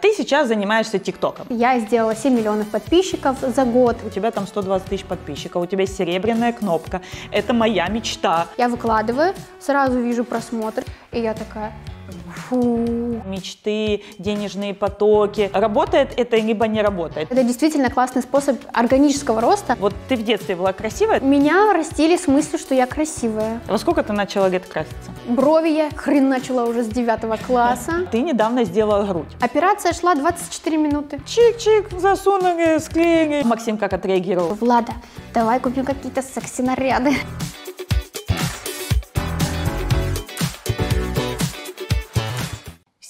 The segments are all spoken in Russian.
Ты сейчас занимаешься ТикТоком. Я сделала 7 миллионов подписчиков за год. У тебя там 120 тысяч подписчиков, у тебя серебряная кнопка. Это моя мечта. Я выкладываю, сразу вижу просмотр, и я такая, фу. Мечты, денежные потоки. Работает это либо не работает? Это действительно классный способ органического роста. Вот ты в детстве была красивая? Меня растили с мыслью, что я красивая. Во сколько ты начала лет краситься? Брови я хрен начала уже с 9 класса. Ты недавно сделала грудь. Операция шла 24 минуты. Чик-чик, засунули, склеили. Максим как отреагировал? Влада, давай купим какие-то секси-наряды.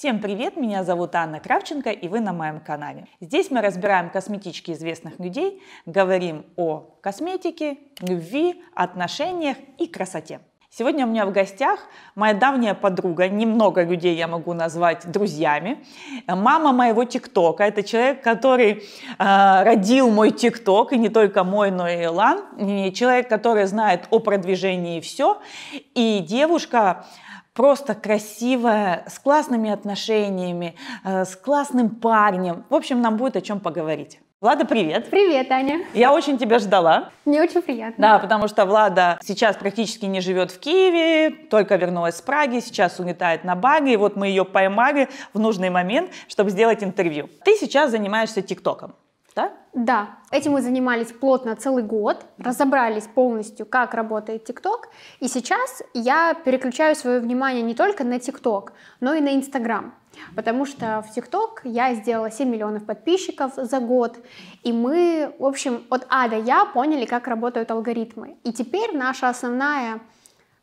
Всем привет, меня зовут Анна Кравченко и вы на моем канале. Здесь мы разбираем косметички известных людей, говорим о косметике, любви, отношениях и красоте. Сегодня у меня в гостях моя давняя подруга, немного людей я могу назвать друзьями, мама моего ТикТока. Это человек, который э, родил мой ТикТок, и не только мой, но и Илан. И человек, который знает о продвижении все. И девушка, просто красивая, с классными отношениями, э, с классным парнем. В общем, нам будет о чем поговорить. Влада, привет. Привет, Аня. Я очень тебя ждала. Мне очень приятно. Да, потому что Влада сейчас практически не живет в Киеве, только вернулась с Праги, сейчас улетает на Бали, и вот мы ее поймали в нужный момент, чтобы сделать интервью. Ты сейчас занимаешься ТикТоком, да? Да, этим мы занимались плотно целый год, разобрались полностью, как работает ТикТок, и сейчас я переключаю свое внимание не только на ТикТок, но и на Инстаграм. Потому что в ТикТок я сделала 7 миллионов подписчиков за год, и мы, в общем, от А до Я поняли, как работают алгоритмы. И теперь наша основная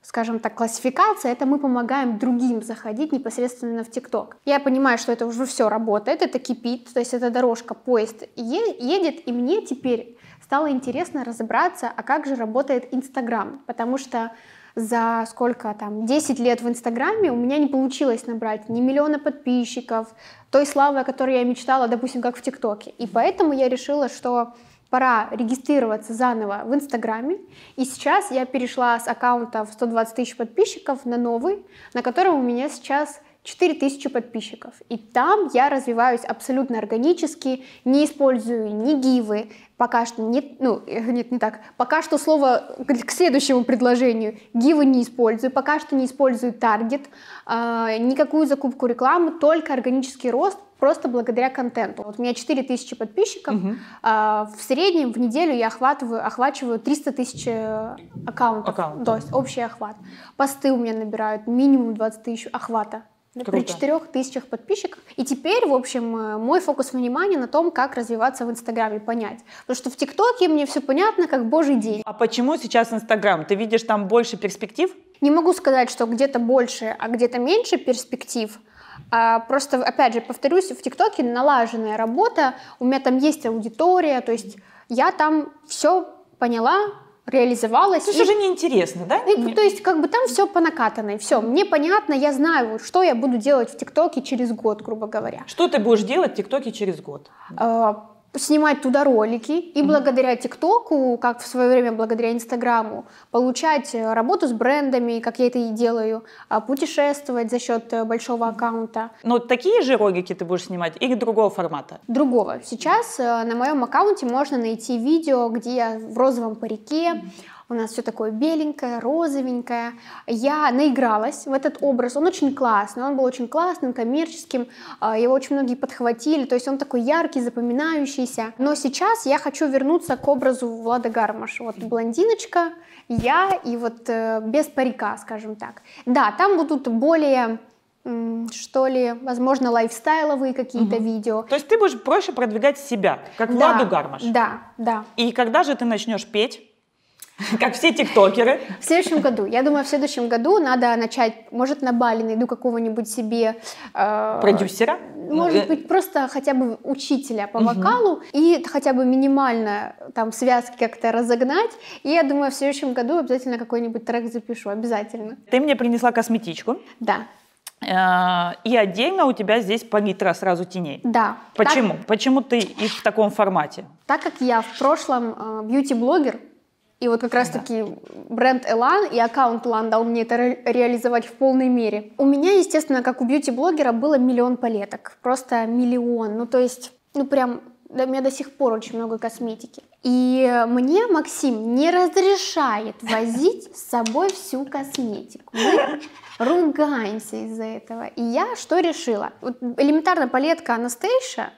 скажем так, классификация, это мы помогаем другим заходить непосредственно в ТикТок. Я понимаю, что это уже все работает, это кипит, то есть это дорожка, поезд едет, и мне теперь стало интересно разобраться, а как же работает Инстаграм, потому что за сколько там, 10 лет в Инстаграме у меня не получилось набрать ни миллиона подписчиков, той славы, о которой я мечтала, допустим, как в ТикТоке. И поэтому я решила, что пора регистрироваться заново в Инстаграме. И сейчас я перешла с аккаунта в 120 тысяч подписчиков на новый, на котором у меня сейчас 4000 подписчиков. И там я развиваюсь абсолютно органически, не использую ни гивы, пока что нет, ну, нет, не так, пока что слово к следующему предложению, гивы не использую, пока что не использую таргет, э, никакую закупку рекламы, только органический рост, просто благодаря контенту. Вот у меня 4000 подписчиков, угу. а, в среднем в неделю я охватываю, охвачиваю 300 тысяч э, аккаунтов, Аккаунт. то есть общий охват. Посты у меня набирают минимум 20 тысяч охвата. Круто. При четырех тысячах подписчиков. И теперь, в общем, э, мой фокус внимания на том, как развиваться в Инстаграме, понять. Потому что в ТикТоке мне все понятно, как божий день. А почему сейчас Инстаграм? Ты видишь там больше перспектив? Не могу сказать, что где-то больше, а где-то меньше перспектив. А просто, опять же, повторюсь, в ТикТоке налаженная работа, у меня там есть аудитория, то есть я там все поняла, реализовалась. Это и... уже неинтересно, да? И, то есть как бы там все по накатанной, все, мне понятно, я знаю, что я буду делать в ТикТоке через год, грубо говоря. Что ты будешь делать в ТикТоке через год? А, снимать туда ролики и mm-hmm. благодаря ТикТоку, как в свое время благодаря Инстаграму, получать э, работу с брендами, как я это и делаю, а, путешествовать за счет э, большого аккаунта. Но такие же ролики ты будешь снимать или другого формата? Другого. Сейчас э, на моем аккаунте можно найти видео, где я в розовом парике, mm-hmm у нас все такое беленькое, розовенькое. Я наигралась в этот образ, он очень классный, он был очень классным, коммерческим, а, его очень многие подхватили, то есть он такой яркий, запоминающийся. Но сейчас я хочу вернуться к образу Влада Гармаш. Вот блондиночка, я и вот э, без парика, скажем так. Да, там будут более что ли, возможно, лайфстайловые какие-то угу. видео. То есть ты будешь проще продвигать себя, как да, Владу Гармаш. Да, да. И когда же ты начнешь петь? Как все тиктокеры. В следующем году. Я думаю, в следующем году надо начать, может, на Бали найду какого-нибудь себе... Э, Продюсера? Может ну, быть, просто хотя бы учителя по вокалу угу. и хотя бы минимально там связки как-то разогнать. И я думаю, в следующем году обязательно какой-нибудь трек запишу, обязательно. Ты мне принесла косметичку. Да. Э, и отдельно у тебя здесь палитра сразу теней. Да. Почему? Так, Почему ты их в таком формате? Так как я в прошлом э, бьюти-блогер, И вот как раз-таки бренд Элан и аккаунт Элан дал мне это ре- реализовать в полной мере. У меня, естественно, как у бьюти-блогера, было миллион палеток. Просто миллион. Ну, то есть, ну, прям да, у меня до сих пор очень много косметики. И мне Максим не разрешает возить с собой всю косметику. Мы ругаемся из-за этого. И я что решила? Вот элементарно палетка Анастейша,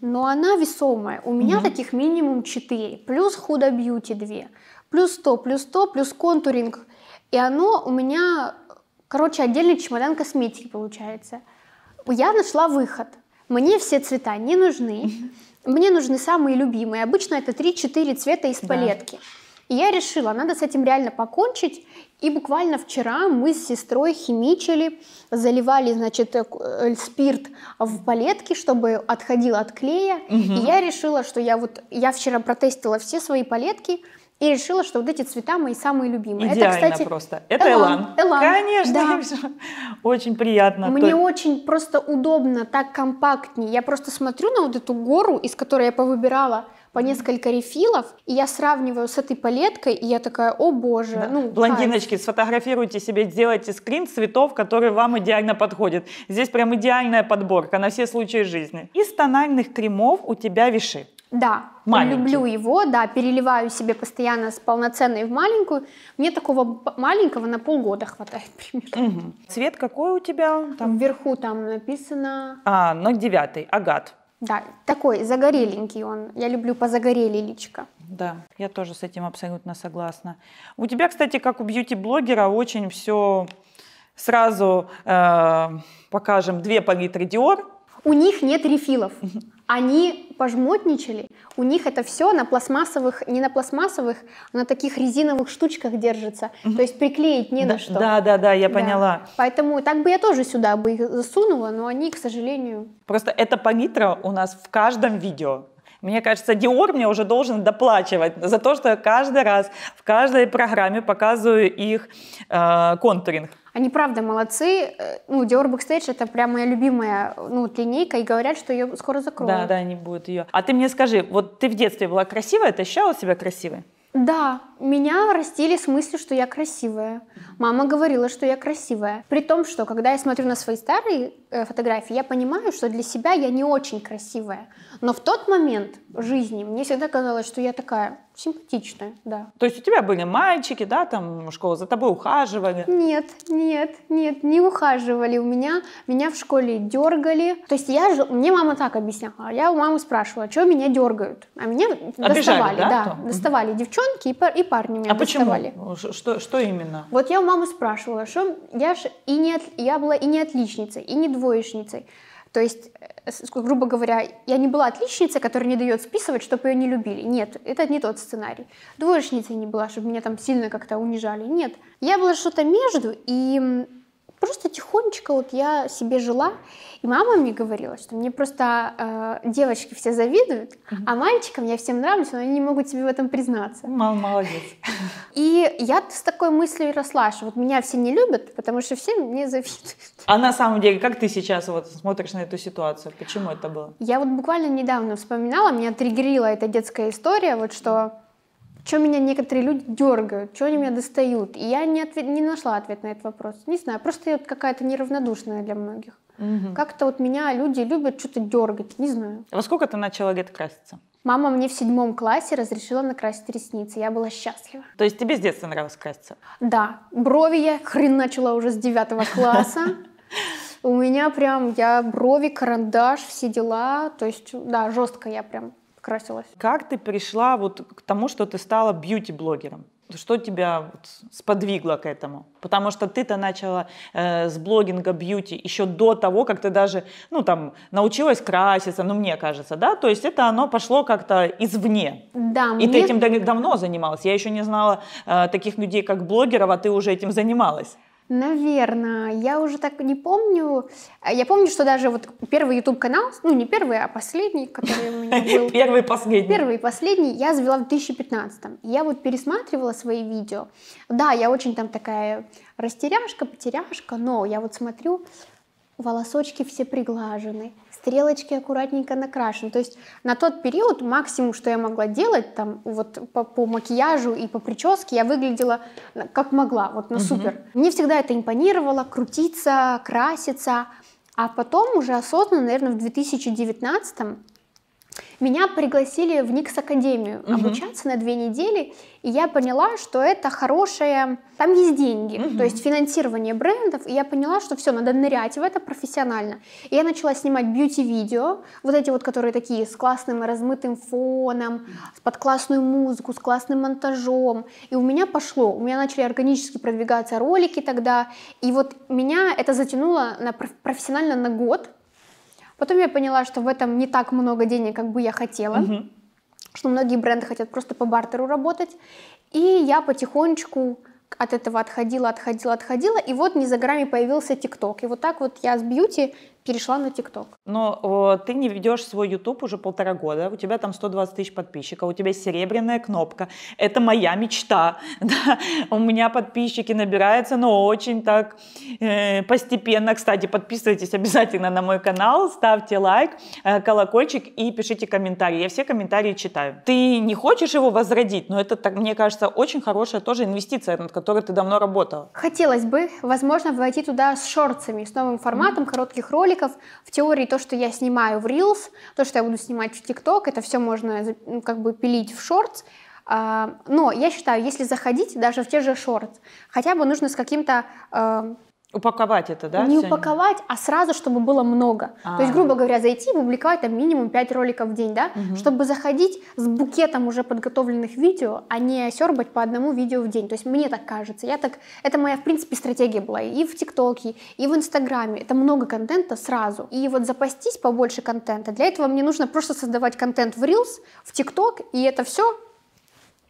но она весомая. У меня Мгм. таких минимум 4. Плюс Худо Бьюти 2. Плюс то, плюс то, плюс контуринг. И оно у меня, короче, отдельный чемодан косметики получается. Я нашла выход. Мне все цвета не нужны. Мне нужны самые любимые. Обычно это 3-4 цвета из Да. палетки. И я решила, надо с этим реально покончить. И буквально вчера мы с сестрой химичили, заливали, значит, э, э, спирт в палетки, чтобы отходил от клея. И я решила, что я вот, я вчера протестила все свои палетки и решила, что вот эти цвета мои самые любимые. Идеально это, кстати, просто. Это Элан. Элан. Конечно, да. очень приятно. Мне То- очень просто удобно, так компактнее. Я просто смотрю на вот эту гору, из которой я повыбирала по несколько рефилов, и я сравниваю с этой палеткой, и я такая, о боже, Да. ну, кайф. Блондиночки, сфотографируйте себе, сделайте скрин цветов, которые вам идеально подходят. Здесь прям идеальная подборка на все случаи жизни. Из тональных кремов у тебя виши. Да, Маленький. люблю его, да, переливаю себе постоянно с полноценной в маленькую. Мне такого маленького на полгода хватает примерно. Мгм. Цвет какой у тебя? Там... Вверху там написано, А, 09, агат. да, такой загореленький он. Я люблю позагорелее личика. Да, я тоже с этим абсолютно согласна. У тебя, кстати, как у бьюти-блогера, очень все сразу э, покажем две палитры Dior. У них нет рефилов. Они пожмотничали. У них это все на пластмассовых, не на пластмассовых, а на таких резиновых штучках держится. То есть приклеить не да, на что. Да, да, да, я Да. поняла. Поэтому так бы я тоже сюда бы их засунула, но они, к сожалению, Просто эта палитра у нас в каждом видео. Мне кажется, Dior мне уже должен доплачивать за то, что я каждый раз в каждой программе показываю их э, контуринг. Они правда молодцы. Э, Ну, Dior Backstage это прям моя любимая ну, линейка, и говорят, что ее скоро закроют. Да, да, не будет ее. А ты мне скажи, вот ты в детстве была красивая, ты ощущала себя красивой? Да, меня растили с мыслью, что я красивая. Мама говорила, что я красивая. При том, что когда я смотрю на свои старые э, фотографии, я понимаю, что для себя я не очень красивая. Но в тот момент в жизни мне всегда казалось, что я такая симпатичная, да. То есть у тебя были мальчики, да, там школа, за тобой ухаживали. Нет, нет, нет, не ухаживали. У меня, меня в школе дергали. То есть я, же- мне мама так объясняла. Я у мамы спрашивала, что меня дергают. А меня доставали, да, да, то? Доставали девчонки и, пар- и парни меня А почему? доставали. Ш- Что, что именно? Вот я у мамы спрашивала, что я ж и не я была и не отличницей, и не двоечницей. То есть, э, грубо говоря, я не была отличницей, которая не дает списывать, чтобы ее не любили. Нет, это не тот сценарий. Двоечницей не была, чтобы меня там сильно как-то унижали. Нет, я была что-то между, и просто тихонечко вот я себе жила. И мама мне говорила, что мне просто э, девочки все завидуют, а мальчикам я всем нравлюсь, но они не могут себе в этом признаться. Мал- Молодец. И я с такой мыслью росла, что вот меня все не любят, потому что все мне завидуют. А на самом деле, как ты сейчас вот смотришь на эту ситуацию? Почему это было? Я вот буквально недавно вспоминала, меня триггерила эта детская история, вот что что меня некоторые люди дергают, что они меня достают. И я не, ответ- не нашла ответ на этот вопрос. Не знаю, просто я вот какая-то неравнодушная для многих. Как-то вот меня люди любят что-то дергать, не знаю. Во сколько ты начала лет краситься? Мама мне в седьмом классе разрешила накрасить ресницы, я была счастлива. То есть тебе с детства нравилось краситься? Да, брови я хрен начала уже с девятого класса. У меня прям, я брови, карандаш, все дела. То есть, да, жестко я прям красилась. Как ты пришла вот к тому, что ты стала бьюти-блогером? Что тебя вот сподвигло к этому? Потому что ты-то начала э, с блогинга бьюти еще до того, как ты даже, ну там, научилась краситься, ну мне кажется, да? То есть это оно пошло как-то извне. Да, И мне... ты этим дав- давно занималась. Я еще не знала э, таких людей, как блогеров, а ты уже этим занималась. Наверное, я уже так не помню. Я помню, что даже вот первый YouTube канал, ну не первый, а последний, который у меня был. Первый, последний. Первый и последний я завела в 2015 Я вот пересматривала свои видео. Да, я очень там такая растеряшка, потеряшка, но я вот смотрю, волосочки все приглажены, стрелочки аккуратненько накрашены. То есть на тот период максимум, что я могла делать, там вот по, по макияжу и по прическе, я выглядела как могла, вот на супер. Угу. Мне всегда это импонировало, крутиться, краситься. А потом уже осознанно, наверное, в 2019 меня пригласили в Никс Академию угу. обучаться на две недели, и я поняла, что это хорошее, там есть деньги, угу. то есть финансирование брендов, и я поняла, что все, надо нырять в это профессионально. И я начала снимать бьюти-видео, вот эти вот, которые такие с классным размытым фоном, под классную музыку, с классным монтажом, и у меня пошло, у меня начали органически продвигаться ролики тогда, и вот меня это затянуло на профессионально на год, Потом я поняла, что в этом не так много денег, как бы я хотела, угу. что многие бренды хотят просто по бартеру работать. И я потихонечку от этого отходила, отходила, отходила, и вот не за горами появился ТикТок. И вот так вот я с бьюти перешла на ТикТок. Но о, ты не ведешь свой YouTube уже полтора года, у тебя там 120 тысяч подписчиков, у тебя серебряная кнопка. Это моя мечта. Да? У меня подписчики набираются, но очень так э, постепенно. Кстати, подписывайтесь обязательно на мой канал, ставьте лайк, э, колокольчик и пишите комментарии. Я все комментарии читаю. Ты не хочешь его возродить, но это, так, мне кажется, очень хорошая тоже инвестиция, над которой ты давно работала. Хотелось бы, возможно, войти туда с шорцами, с новым форматом mm-hmm. коротких роликов, роликов. В теории то, что я снимаю в Reels, то, что я буду снимать в TikTok, это все можно ну, как бы пилить в Shorts. А, но я считаю, если заходить даже в те же Shorts, хотя бы нужно с каким-то э, Упаковать это, да? Не упаковать, а сразу, чтобы было много. А-а-а. То есть, грубо говоря, зайти и публиковать там минимум 5 роликов в день, да? Угу. Чтобы заходить с букетом уже подготовленных видео, а не сербать по одному видео в день. То есть, мне так кажется. Я так... Это моя, в принципе, стратегия была и в ТикТоке, и в Инстаграме. Это много контента сразу. И вот запастись побольше контента. Для этого мне нужно просто создавать контент в Reels, в ТикТок, и это все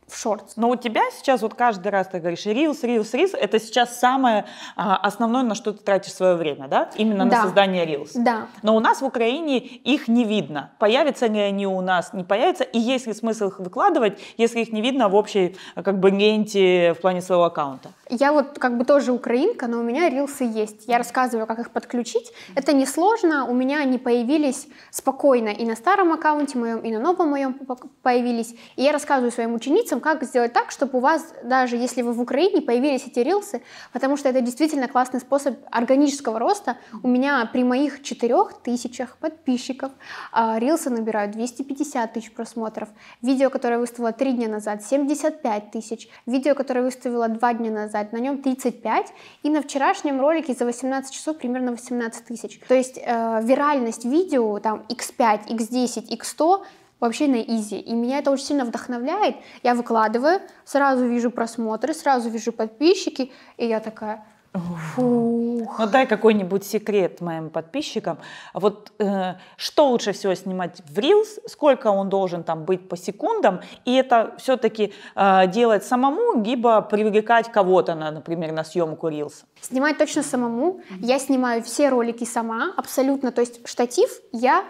в шортс. Но у тебя сейчас вот каждый раз ты говоришь рилс, рилс, рилс, это сейчас самое а, основное, на что ты тратишь свое время, да? Именно да. на создание рилс. Да. Но у нас в Украине их не видно. Появятся ли они у нас, не появятся, и есть ли смысл их выкладывать, если их не видно в общей как бы ленте в плане своего аккаунта? Я вот как бы тоже украинка, но у меня рилсы есть. Я рассказываю, как их подключить. Это несложно. У меня они появились спокойно и на старом аккаунте моем, и на новом моем появились. И я рассказываю своим ученицам, как сделать так, чтобы у вас, даже если вы в Украине, появились эти рилсы, потому что это действительно классный способ органического роста. У меня при моих 4000 подписчиков а, рилсы набирают 250 тысяч просмотров. Видео, которое выставила 3 дня назад, 75 тысяч. Видео, которое выставила 2 дня назад, сказать, на нем 35, и на вчерашнем ролике за 18 часов примерно 18 тысяч. То есть э, виральность видео, там, x5, x10, x100 вообще на изи. И меня это очень сильно вдохновляет. Я выкладываю, сразу вижу просмотры, сразу вижу подписчики, и я такая, Фух. Ну дай какой-нибудь секрет моим подписчикам. Вот э, что лучше всего снимать в Reels, сколько он должен там быть по секундам, и это все-таки э, делать самому, либо привлекать кого-то, на, например, на съемку Reels. Снимать точно самому. Я снимаю все ролики сама, абсолютно. То есть штатив, я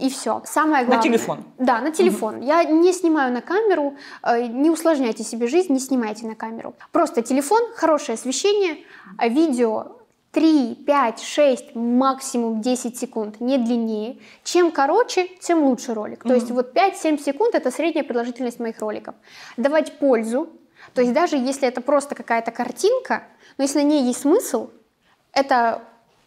и все. Самое главное. На телефон. Да, на телефон. Угу. Я не снимаю на камеру. Э, не усложняйте себе жизнь, не снимайте на камеру. Просто телефон, хорошее освещение, а видео 3, 5, 6, максимум 10 секунд, не длиннее. Чем короче, тем лучше ролик. Mm-hmm. То есть вот 5-7 секунд это средняя продолжительность моих роликов. Давать пользу. То есть даже если это просто какая-то картинка, но если на ней есть смысл, это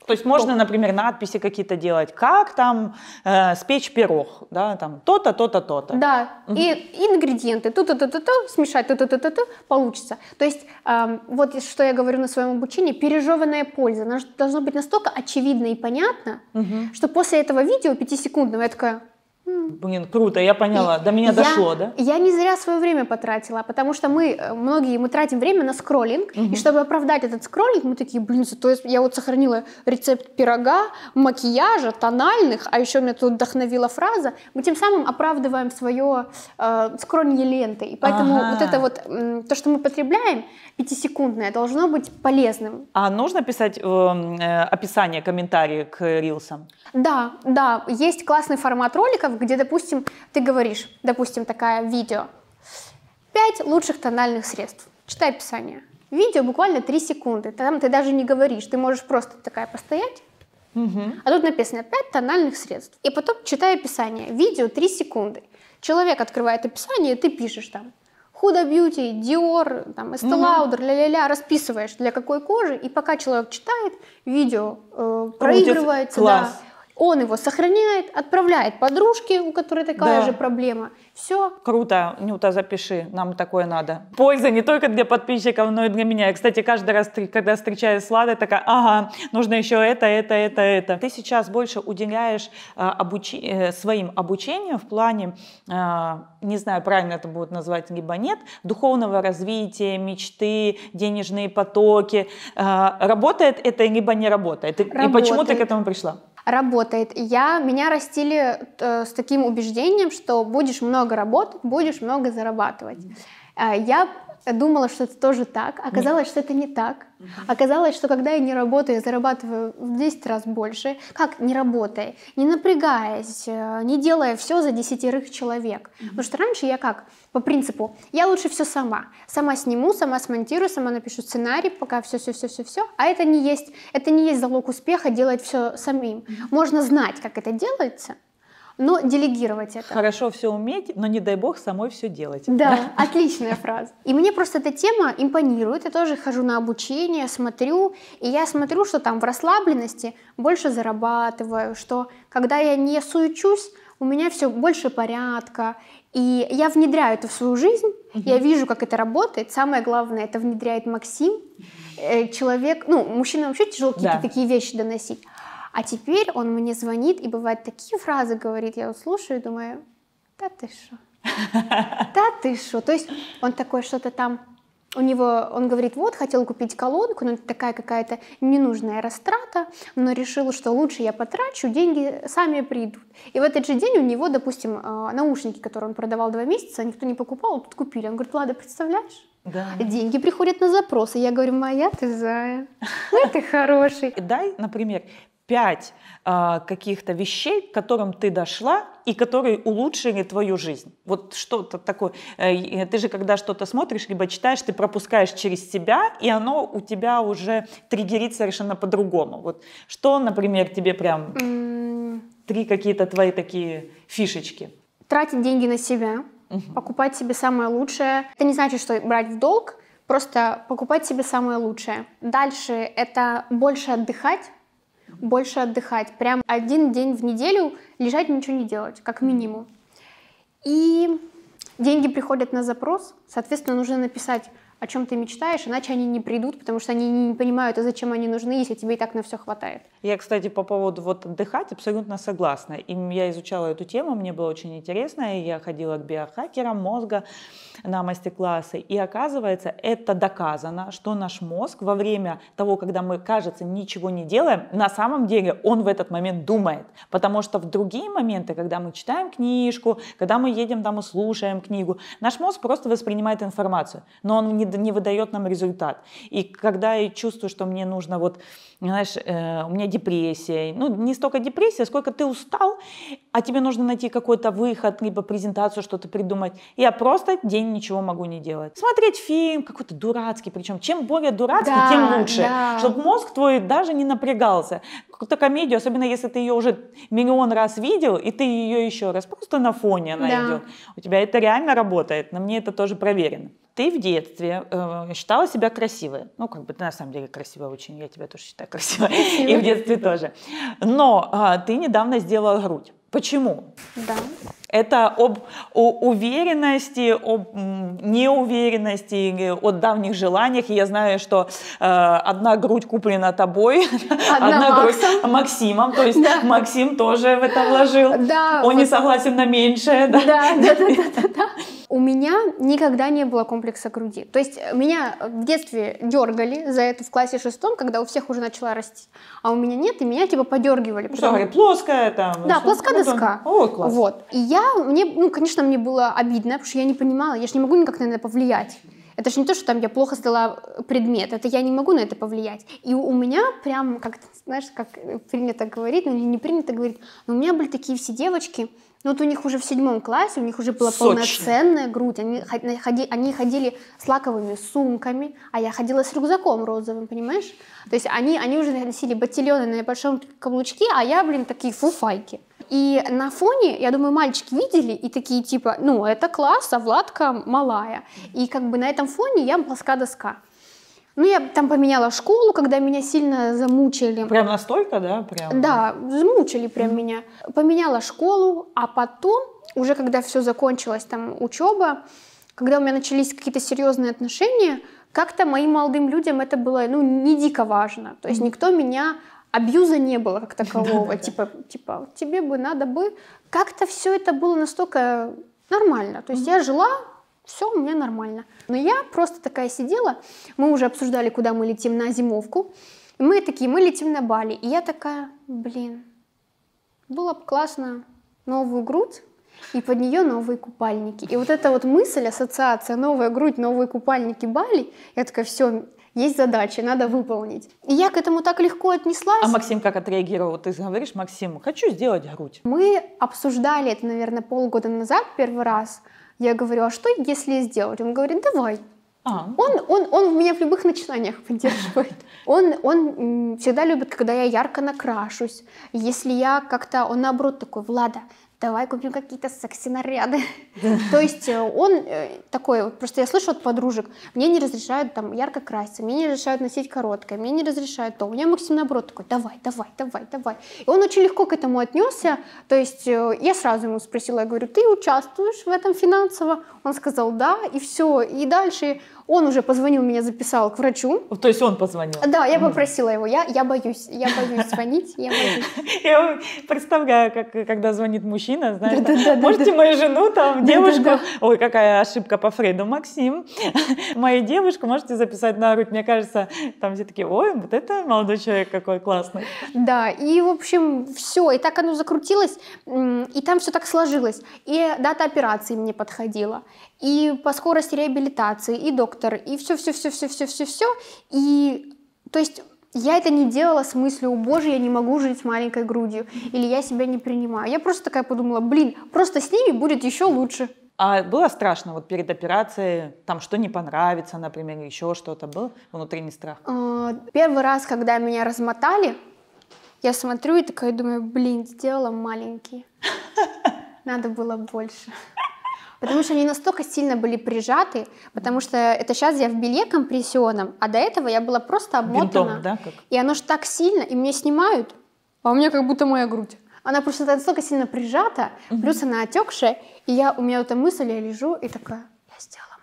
то есть можно, например, надписи какие-то делать, как там э, спечь пирог, да, там то-то, то-то, то-то. Да, угу. и ингредиенты, ту-ту-ту-ту-ту, смешать, ту-ту-ту-ту-ту, получится. То есть э, вот что я говорю на своем обучении, пережеванная польза, она должно быть настолько очевидно и понятно, угу. что после этого видео пятисекундного я такая, Блин, круто, я поняла, до меня я, дошло, да? Я не зря свое время потратила, потому что мы, э, многие, мы тратим время на скроллинг, угу. и чтобы оправдать этот скроллинг, мы такие, блин, то есть я вот сохранила рецепт пирога, макияжа, тональных, а еще меня тут вдохновила фраза, мы тем самым оправдываем свое э, скроллинг ленты, и поэтому ага. вот это вот, э, то, что мы потребляем, пятисекундное, должно быть полезным. А нужно писать эм, э, описание, комментарии к рилсам? Да, да, есть классный формат роликов, где, допустим, ты говоришь, допустим, такая видео, 5 лучших тональных средств. Читай описание. Видео буквально 3 секунды. Там ты даже не говоришь, ты можешь просто такая постоять Угу. А тут написано 5 тональных средств. И потом читай описание. Видео 3 секунды. Человек открывает описание, и ты пишешь там Huda Beauty, Dior, там, Estee Lauder, угу. ля-ля-ля, расписываешь для какой кожи, и пока человек читает, видео э, проигрывается. Да. Он его сохраняет, отправляет подружке, у которой такая да. же проблема. Все. Круто, Нюта, запиши, нам такое надо. Польза не только для подписчиков, но и для меня. И, кстати, каждый раз, когда встречаюсь с Ладой, такая, ага, нужно еще это, это, это, это. Ты сейчас больше уделяешь а. Э, своим обучению в плане, а, не знаю, правильно это будет назвать, либо нет, духовного развития, мечты, денежные потоки. А, работает это, либо не работает? работает. И почему ты к этому пришла? Работает. Я, меня растили э, с таким убеждением, что будешь много работать, будешь много зарабатывать. Э, я думала, что это тоже так. Оказалось, Нет. что это не так. Угу. Оказалось, что когда я не работаю, я зарабатываю в 10 раз больше. Как не работая? Не напрягаясь, э, не делая все за десятерых человек. Угу. Потому что раньше я как? По принципу, я лучше все сама. Сама сниму, сама смонтирую, сама напишу сценарий, пока все, все, все, все, все. А это не есть, это не есть залог успеха делать все самим. Можно знать, как это делается, но делегировать это. Хорошо все уметь, но не дай бог самой все делать. Да, отличная фраза. И мне просто эта тема импонирует. Я тоже хожу на обучение, смотрю, и я смотрю, что там в расслабленности больше зарабатываю, что когда я не суечусь, у меня все больше порядка, и я внедряю это в свою жизнь, угу. я вижу, как это работает. Самое главное, это внедряет Максим. Э, человек, ну, мужчинам вообще тяжело какие-то да. такие вещи доносить. А теперь он мне звонит и бывает такие фразы говорит, я вот слушаю и думаю, да ты что? Да ты что? То есть он такой что-то там у него, он говорит, вот, хотел купить колонку, но это такая какая-то ненужная растрата, но решил, что лучше я потрачу, деньги сами придут. И в этот же день у него, допустим, а, наушники, которые он продавал два месяца, никто не покупал, тут купили. Он говорит, Лада, представляешь? Да. Деньги приходят на запросы. Я говорю, моя ты зая, ну ты хороший. Дай, например, пять э, каких-то вещей, к которым ты дошла и которые улучшили твою жизнь. Вот что-то такое. Э, ты же когда что-то смотришь, либо читаешь, ты пропускаешь через себя, и оно у тебя уже триггерит совершенно по-другому. Вот что, например, тебе прям mm. три какие-то твои такие фишечки? Тратить деньги на себя, угу. покупать себе самое лучшее. Это не значит, что брать в долг, просто покупать себе самое лучшее. Дальше это больше отдыхать больше отдыхать. Прям один день в неделю лежать ничего не делать, как минимум. И деньги приходят на запрос, соответственно, нужно написать о чем ты мечтаешь, иначе они не придут, потому что они не понимают, а зачем они нужны, если тебе и так на все хватает. Я, кстати, по поводу вот отдыхать абсолютно согласна. И я изучала эту тему, мне было очень интересно, и я ходила к биохакерам мозга на мастер-классы, и оказывается, это доказано, что наш мозг во время того, когда мы, кажется, ничего не делаем, на самом деле он в этот момент думает, потому что в другие моменты, когда мы читаем книжку, когда мы едем там и слушаем книгу, наш мозг просто воспринимает информацию, но он не не выдает нам результат. И когда я чувствую, что мне нужно вот, знаешь, э, у меня депрессия, ну не столько депрессия, сколько ты устал, а тебе нужно найти какой-то выход, либо презентацию, что-то придумать. Я просто день ничего могу не делать. Смотреть фильм какой-то дурацкий, причем чем более дурацкий, да, тем лучше, да. чтобы мозг твой даже не напрягался. Какую-то комедию, особенно если ты ее уже миллион раз видел, и ты ее еще раз просто на фоне она да. идет. У тебя это реально работает, на мне это тоже проверено ты в детстве э, считала себя красивой. Ну, как бы ты на самом деле красивая очень, я тебя тоже считаю красивой. И в детстве тоже. Но э, ты недавно сделала грудь. Почему? Да. Это об о уверенности, об неуверенности или о давних желаниях. И я знаю, что э, одна грудь куплена тобой, одна, одна грудь Максимом. То есть да. Максим тоже в это вложил. Да, Он вот... не согласен на меньшее. Да, да, да, да, да, да. У меня никогда не было комплекса груди. То есть меня в детстве дергали за это в классе шестом, когда у всех уже начала расти. А у меня нет, и меня типа подергивали. Что, потому... плоская там? Да, плоская доска. О, класс. Вот. И я, мне, ну, конечно, мне было обидно, потому что я не понимала, я же не могу никак на это повлиять. Это же не то, что там я плохо сдала предмет, это я не могу на это повлиять. И у меня прям, как знаешь, как принято говорить, ну или не принято говорить, но у меня были такие все девочки, ну вот у них уже в седьмом классе, у них уже была Сочная. полноценная грудь, они, ходи, они ходили с лаковыми сумками, а я ходила с рюкзаком розовым, понимаешь? То есть они, они уже носили ботильоны на большом каблучке, а я, блин, такие фуфайки. И на фоне, я думаю, мальчики видели и такие типа, ну, это класс, а Владка малая. И как бы на этом фоне я плоска доска. Ну, я там поменяла школу, когда меня сильно замучили. Прям настолько, да? Прям... Да, замучили прям mm. меня. Поменяла школу, а потом, уже когда все закончилось, там, учеба, когда у меня начались какие-то серьезные отношения, как-то моим молодым людям это было, ну, не дико важно. То есть mm. никто меня абьюза не было как такового, типа, типа, тебе бы надо бы. Как-то все это было настолько нормально. То есть я жила, все у меня нормально. Но я просто такая сидела, мы уже обсуждали, куда мы летим на зимовку. И мы такие, мы летим на Бали. И я такая, блин, было бы классно новую грудь и под нее новые купальники. И вот эта вот мысль, ассоциация, новая грудь, новые купальники Бали, я такая, все, есть задачи, надо выполнить. И я к этому так легко отнеслась. А Максим как отреагировал? Ты говоришь, Максим, хочу сделать грудь. Мы обсуждали это, наверное, полгода назад первый раз. Я говорю, а что если сделать? Он говорит, давай. А. Он, он, он меня в любых начинаниях поддерживает. Он, он всегда любит, когда я ярко накрашусь. Если я как-то, он наоборот такой, Влада, давай купим какие-то секси-наряды. То есть э, он э, такой, просто я слышу от подружек, мне не разрешают там ярко краситься, мне не разрешают носить короткое, мне не разрешают то. У меня Максим наоборот такой, давай, давай, давай, давай. И он очень легко к этому отнесся. То есть э, я сразу ему спросила, я говорю, ты участвуешь в этом финансово? Он сказал, да, и все. И дальше он уже позвонил, меня записал к врачу. То есть он позвонил? Да, я попросила его. Я, я боюсь, я боюсь звонить, я боюсь. Я представляю, как, когда звонит мужчина, знаешь, да, да, да, можете да, мою жену, там, девушку, да, да, да. ой, какая ошибка по Фрейду, Максим, мою девушку можете записать на грудь. Мне кажется, там все такие, ой, вот это молодой человек какой классный. Да, и, в общем, все, и так оно закрутилось, и там все так сложилось. И дата операции мне подходила, и по скорости реабилитации, и доктор, и все-все-все-все-все-все-все. И, то есть, я это не делала с мыслью, о боже, я не могу жить с маленькой грудью, или я себя не принимаю. Я просто такая подумала, блин, просто с ними будет еще лучше. А было страшно вот перед операцией, там что не понравится, например, еще что-то был внутренний страх? А, первый раз, когда меня размотали, я смотрю и такая думаю, блин, сделала маленький. Надо было больше. Потому что они настолько сильно были прижаты, потому что это сейчас я в белье компрессионном, а до этого я была просто обмотана. Бинтом, да, как? И оно же так сильно, и мне снимают, а у меня как будто моя грудь. Она просто настолько сильно прижата, угу. плюс она отекшая, и я, у меня эта мысль, я лежу и такая, я сделала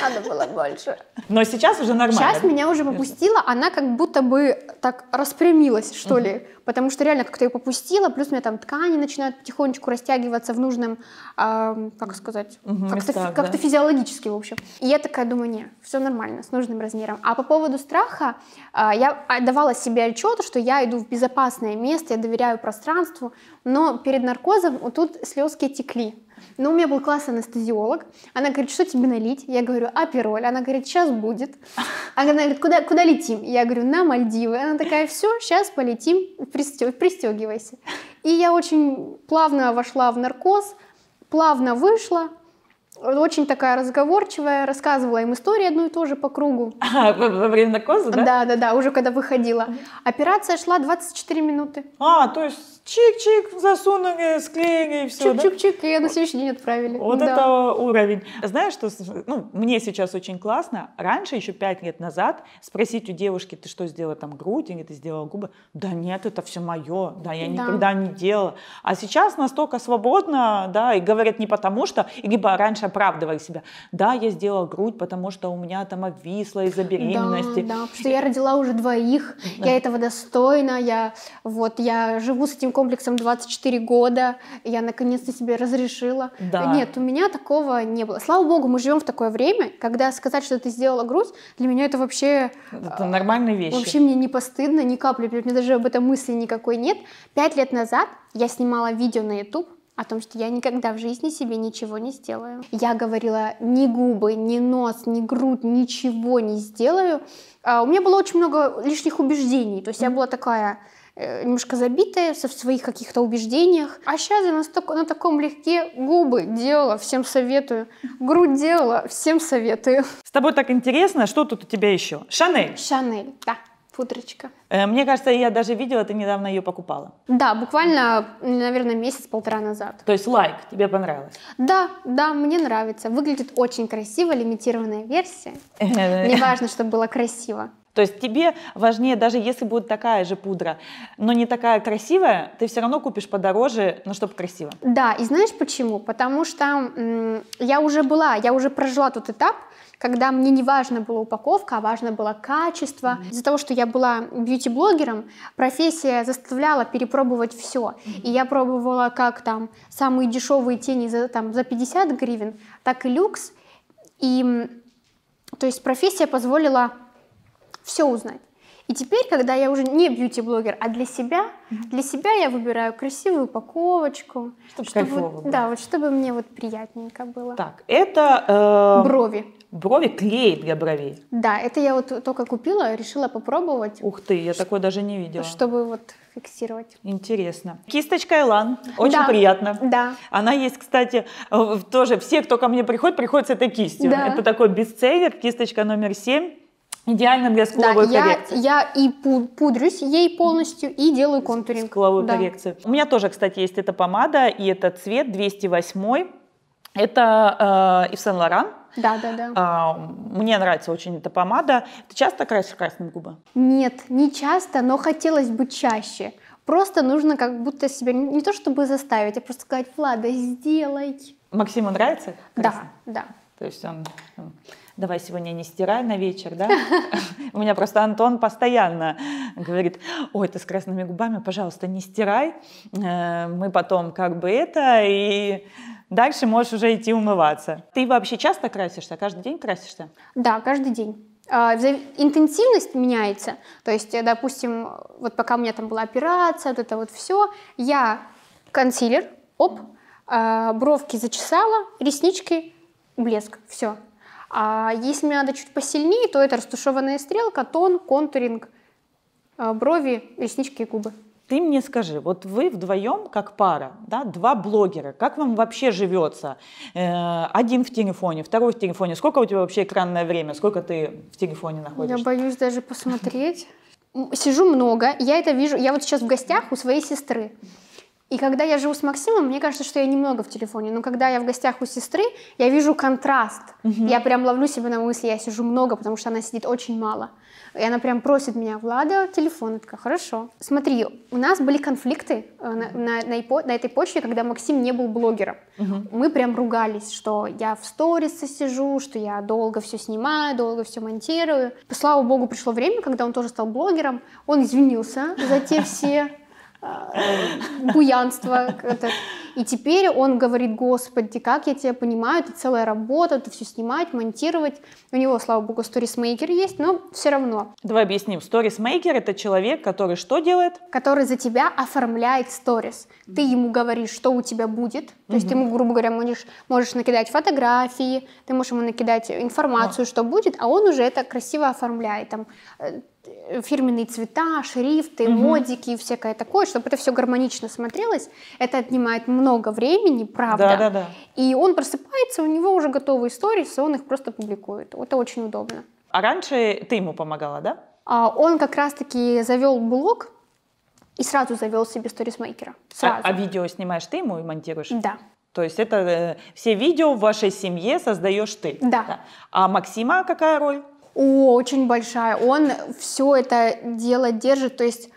надо было больше. Но сейчас уже нормально. Сейчас меня уже попустила, она как будто бы так распрямилась, что ли. Потому что реально как-то ее попустила, плюс у меня там ткани начинают потихонечку растягиваться в нужном, э, как сказать, угу, как-то, местах, как-то да. физиологически, в общем. И я такая думаю, не, все нормально, с нужным размером. А по поводу страха, э, я давала себе отчет, что я иду в безопасное место, я доверяю пространству, но перед наркозом вот тут слезки текли. Но у меня был классный анестезиолог. Она говорит, что тебе налить? Я говорю, апероль. Она говорит, сейчас будет. Она говорит, куда, куда летим? Я говорю, на Мальдивы. Она такая, все, сейчас полетим, пристегивайся. И я очень плавно вошла в наркоз, плавно вышла, очень такая разговорчивая, рассказывала им историю одну и ту же по кругу. А, во время наркоза, да? Да, да, да, уже когда выходила. Операция шла 24 минуты. А, то есть чик-чик, засунули, склеили и все, Чик-чик-чик, да? и на следующий день отправили. Вот да. это уровень. Знаешь, что ну, мне сейчас очень классно. Раньше, еще пять лет назад, спросить у девушки, ты что сделала там грудь или ты сделала губы? Да нет, это все мое, да, я да. никогда не делала. А сейчас настолько свободно, да, и говорят не потому что, либо раньше оправдывали себя. Да, я сделала грудь, потому что у меня там обвисло из-за беременности. Да, да, потому что я родила уже двоих, да. я этого достойна, я вот, я живу с этим комплексом 24 года, я наконец-то себе разрешила. Да. Нет, у меня такого не было. Слава богу, мы живем в такое время, когда сказать, что ты сделала грудь, для меня это вообще... Это нормальная вещь. Вообще мне не постыдно, ни капли, мне даже об этом мысли никакой нет. Пять лет назад я снимала видео на YouTube о том, что я никогда в жизни себе ничего не сделаю. Я говорила ни губы, ни нос, ни грудь, ничего не сделаю. А у меня было очень много лишних убеждений. То есть я была такая немножко забитая в своих каких-то убеждениях. А сейчас я настолько, на таком легке губы делала, всем советую. Грудь делала, всем советую. С тобой так интересно, что тут у тебя еще? Шанель. Шанель, да. Пудрочка. Э, мне кажется, я даже видела, ты недавно ее покупала. Да, буквально, наверное, месяц-полтора назад. То есть лайк, тебе понравилось? Да, да, мне нравится. Выглядит очень красиво, лимитированная версия. Мне важно, чтобы было красиво. То есть тебе важнее, даже если будет такая же пудра, но не такая красивая, ты все равно купишь подороже, но чтобы красиво. Да, и знаешь почему? Потому что я уже была, я уже прожила тот этап, когда мне не важно была упаковка, а важно было качество. Mm-hmm. Из-за того, что я была бьюти-блогером, профессия заставляла перепробовать все. Mm-hmm. И я пробовала как там самые дешевые тени за, там, за 50 гривен, так и люкс. И то есть профессия позволила все узнать. И теперь, когда я уже не бьюти-блогер, а для себя, для себя я выбираю красивую упаковочку, чтобы, чтобы вот, да, вот чтобы мне вот приятненько было. Так, это э, брови. Брови клей для бровей. Да, это я вот только купила, решила попробовать. Ух ты, я такой даже не видела. Чтобы вот фиксировать. Интересно. Кисточка Элан. Очень да, приятно. Да. Она есть, кстати, тоже все, кто ко мне приходит, приходят с этой кистью. Да. Это такой бестселлер, кисточка номер 7. Идеально для скуловой да, коррекции. Я, я и пудрюсь ей полностью, и делаю контуринг. Скуловую да. коррекцию. У меня тоже, кстати, есть эта помада, и этот цвет 208. Это э, Сен Лоран. Да, да, да. А, мне нравится очень эта помада. Ты часто красишь красные губы? Нет, не часто, но хотелось бы чаще. Просто нужно как будто себя не то чтобы заставить, а просто сказать, Влада, сделай. Максиму нравится? Красный? Да, да. То есть он давай сегодня не стирай на вечер, да? У меня просто Антон постоянно говорит, ой, ты с красными губами, пожалуйста, не стирай, э, мы потом как бы это, и дальше можешь уже идти умываться. Ты вообще часто красишься, каждый день красишься? Да, каждый день. А, интенсивность меняется. То есть, э, допустим, вот пока у меня там была операция, вот это вот все, я консилер, оп, а, бровки зачесала, реснички, блеск, все. А если мне надо чуть посильнее, то это растушеванная стрелка, тон, контуринг, а, брови, реснички и губы. Ты мне скажи, вот вы вдвоем как пара, да, два блогера, как вам вообще живется? Э, один в телефоне, второй в телефоне. Сколько у тебя вообще экранное время? Сколько ты в телефоне находишься? Я боюсь даже посмотреть. Сижу много, я это вижу. Я вот сейчас в гостях у своей сестры. И когда я живу с Максимом, мне кажется, что я немного в телефоне. Но когда я в гостях у сестры, я вижу контраст. Угу. Я прям ловлю себя на мысли, я сижу много, потому что она сидит очень мало. И она прям просит меня, Влада, телефон. Я такая, хорошо. Смотри, у нас были конфликты э, на, на, на, на этой почве, когда Максим не был блогером. Угу. Мы прям ругались, что я в сторисе сижу, что я долго все снимаю, долго все монтирую. Слава богу, пришло время, когда он тоже стал блогером. Он извинился за те все буянство. И теперь он говорит, господи, как я тебя понимаю, это целая работа, это все снимать, монтировать. У него, слава богу, сторисмейкер есть, но все равно. Давай объясним. Сторисмейкер — это человек, который что делает? Который за тебя оформляет сторис. Ты ему говоришь, что у тебя будет. То угу. есть ты ему, грубо говоря, можешь, можешь накидать фотографии, ты можешь ему накидать информацию, а. что будет, а он уже это красиво оформляет. Там, э, фирменные цвета, шрифты, угу. модики и всякое такое, чтобы это все гармонично смотрелось. Это отнимает много времени, правда. Да, да, да. И он просыпается, у него уже готовые истории, он их просто публикует. Это очень удобно. А раньше ты ему помогала, да? А, он как раз-таки завел блог и сразу завел себе сторисмейкера. Сразу. А, а видео снимаешь ты ему и монтируешь? Да. То есть это э, все видео в вашей семье создаешь ты? Да. да. А Максима какая роль? О, очень большая. Он все это дело держит, то есть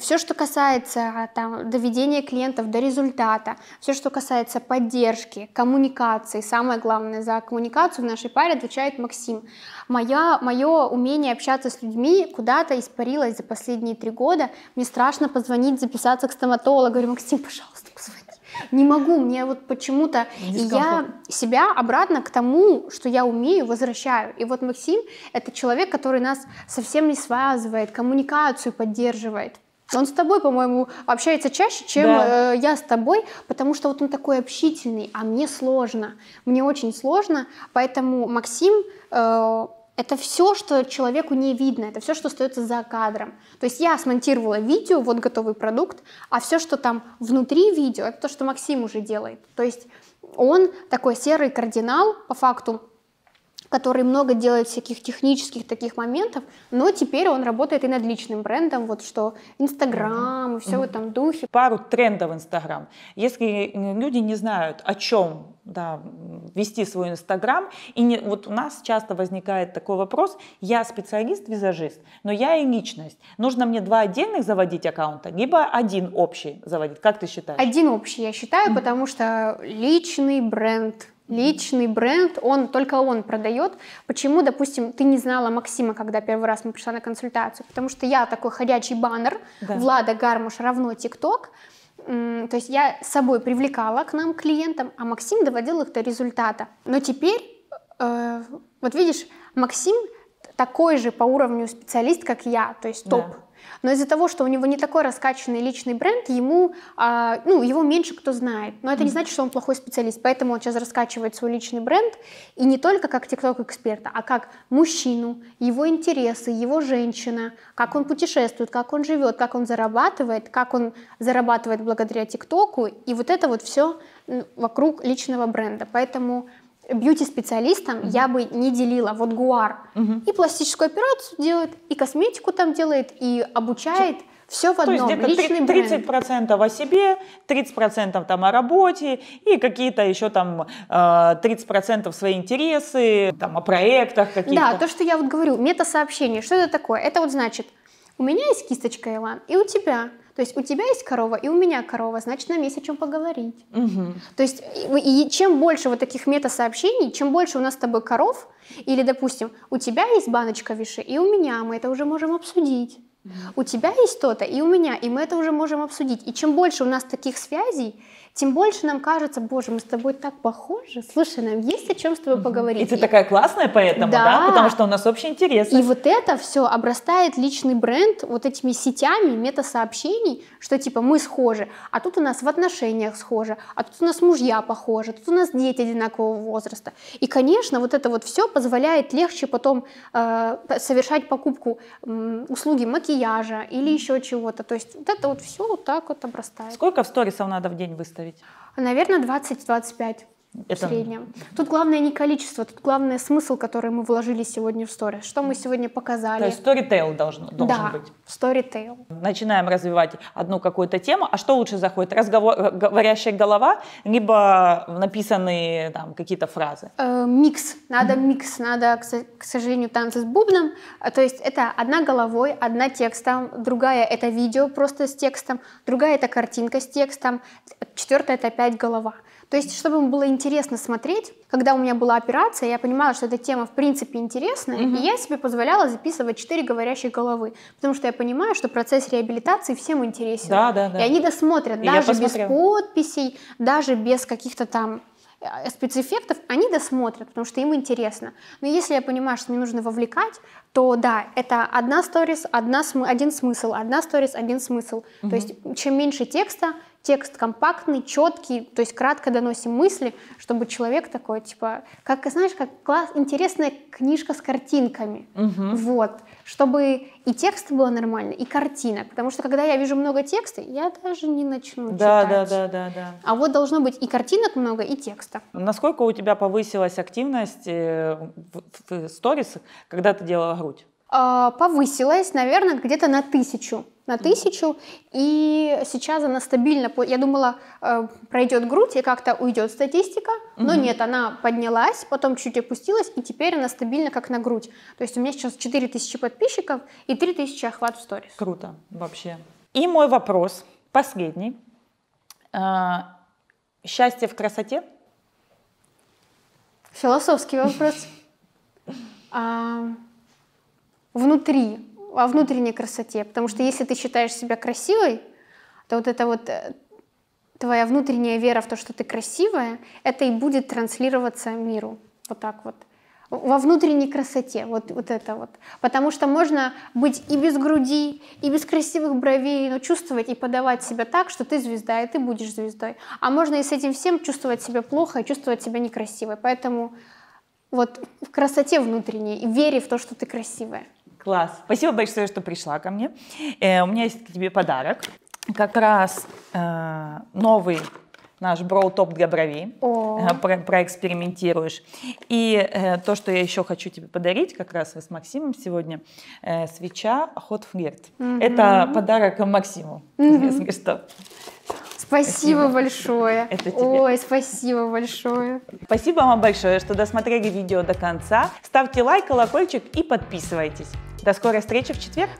все, что касается там, доведения клиентов до результата, все, что касается поддержки, коммуникации, самое главное, за коммуникацию в нашей паре отвечает Максим. Моя, мое умение общаться с людьми куда-то испарилось за последние три года. Мне страшно позвонить, записаться к стоматологу. Говорю, Максим, пожалуйста, позвони не могу, мне вот почему-то я себя обратно к тому, что я умею, возвращаю. И вот Максим — это человек, который нас совсем не связывает, коммуникацию поддерживает. Он с тобой, по-моему, общается чаще, чем Да. э, я с тобой, потому что вот он такой общительный, а мне сложно. Мне очень сложно, поэтому Максим э, это все, что человеку не видно, это все, что остается за кадром. То есть я смонтировала видео, вот готовый продукт, а все, что там внутри видео, это то, что Максим уже делает. То есть он такой серый кардинал, по факту, который много делает всяких технических таких моментов, но теперь он работает и над личным брендом, вот что Инстаграм и все в этом духе. Пару трендов Инстаграм. Если м, люди не знают, о чем да, вести свой Инстаграм, и не, вот у нас часто возникает такой вопрос, я специалист-визажист, но я и личность. Нужно мне два отдельных заводить аккаунта, либо один общий заводить. Как ты считаешь? Один общий, я считаю, потому что личный бренд, личный бренд, он только он продает. Почему, допустим, ты не знала Максима, когда первый раз мы пришла на консультацию? Потому что я такой ходячий баннер, Да. Влада Гармуш равно ТикТок. То есть я с собой привлекала к нам клиентам, а Максим доводил их до результата. Но теперь, э, вот видишь, Максим такой же по уровню специалист, как я, то есть Да. Но из-за того, что у него не такой раскачанный личный бренд, ему, а, ну, его меньше кто знает. Но это не значит, что он плохой специалист. Поэтому он сейчас раскачивает свой личный бренд. И не только как TikTok-эксперта, а как мужчину, его интересы, его женщина, как он путешествует, как он живет, как он зарабатывает, как он зарабатывает благодаря ТикТоку. И вот это вот все вокруг личного бренда. Поэтому бьюти-специалистам я бы не делила. Вот Гуар и пластическую операцию делает, и косметику там делает, и обучает. Все в То есть одном. где-то Личный три- бренд. 30% о себе, 30% там о работе и какие-то еще там э, 30% свои интересы, там о проектах каких-то. Да, то, что я вот говорю, мета-сообщение, что это такое? Это вот значит, у меня есть кисточка, Илан, и у тебя. То есть у тебя есть корова, и у меня корова, значит, нам есть о чем поговорить. Мгм. То есть и, и чем больше вот таких мета-сообщений, чем больше у нас с тобой коров, или, допустим, у тебя есть баночка виши, и у меня, мы это уже можем обсудить. У тебя есть то-то, и у меня, и мы это уже можем обсудить. И чем больше у нас таких связей, тем больше нам кажется, боже, мы с тобой так похожи. Слушай, нам есть о чем с тобой поговорить. И ты такая классная поэтому, да. Да. Потому что у нас общие интересы. и вот это все обрастает личный бренд вот этими сетями мета-сообщений, что типа мы схожи, а тут у нас в отношениях схожи, а тут у нас мужья похожи, тут у нас дети одинакового возраста. И, конечно, вот это вот все позволяет легче потом э, совершать покупку м, услуги макияжа или еще чего-то. То есть вот это вот все вот так вот обрастает. Сколько в сторисов надо в день выставить? Наверное, 20-25 в Это- среднем. Тут главное не количество, тут главное смысл, который мы вложили сегодня в сторис. Что мы сегодня показали. То есть сторитейл должен, должен да, быть. storytell. Начинаем развивать одну какую-то тему. А что лучше заходит? Разговор, э, говорящая голова, либо написанные там какие-то фразы? Э, микс, надо микс, надо, к, к сожалению, танцы с бубном. А, То есть это одна головой, одна текстом, другая это видео просто с текстом, другая это картинка с текстом, четвертая это опять голова. То есть, чтобы им было интересно смотреть, когда у меня была операция, я понимала, что эта тема в принципе интересная, и я себе позволяла записывать четыре говорящих головы, потому что я понимаю, что процесс реабилитации всем интересен. Да, да, да. И они досмотрят, И даже без подписей, даже без каких-то там э, спецэффектов, они досмотрят, потому что им интересно. Но если я понимаю, что мне нужно вовлекать, то да, это одна сторис, одна см- один смысл, одна сторис, один смысл. То есть чем меньше текста, текст компактный, четкий, то есть кратко доносим мысли, чтобы человек такой, типа, как, знаешь, как класс, интересная книжка с картинками. Вот. Чтобы и текст было нормально, и картинок. Потому что когда я вижу много текста, я даже не начну Да, читать. да, да, да, да. А вот должно быть и картинок много, и текста. Насколько у тебя повысилась активность э, в, в сторис, когда ты делала грудь? А, Повысилась, наверное, где-то на тысячу. На тысячу. И сейчас она стабильно. Я думала, э, пройдет грудь и как-то уйдет статистика. Но нет, она поднялась, потом чуть опустилась, и теперь она стабильно как на грудь. То есть у меня сейчас 4000 подписчиков и 3000 охват в сторис. Круто, вообще. И мой вопрос, последний. А, Счастье в красоте? Философский вопрос. А, Внутри, о внутренней красоте. Потому что если ты считаешь себя красивой, то вот это вот э, твоя внутренняя вера в то, что ты красивая, это и будет транслироваться миру. Вот так вот. во внутренней красоте, вот, вот это вот. Потому что можно быть и без груди, и без красивых бровей, но чувствовать и подавать себя так, что ты звезда, и ты будешь звездой. А можно и с этим всем чувствовать себя плохо и чувствовать себя некрасивой. Поэтому вот в красоте внутренней, и вере в то, что ты красивая. Класс. Спасибо большое, что пришла ко мне. Э, у меня есть к тебе подарок. Как раз э, новый наш броу-топ для бровей, О. Про, проэкспериментируешь. И э, то, что я еще хочу тебе подарить, как раз вы с Максимом сегодня, э, свеча Hot Flirt. Мгм. Это подарок Максиму, Мгм. если что. Спасибо, Спасибо. большое. Это тебе. Ой, спасибо большое. Спасибо вам большое, что досмотрели видео до конца. Ставьте лайк, колокольчик и подписывайтесь. До скорой встречи в четверг.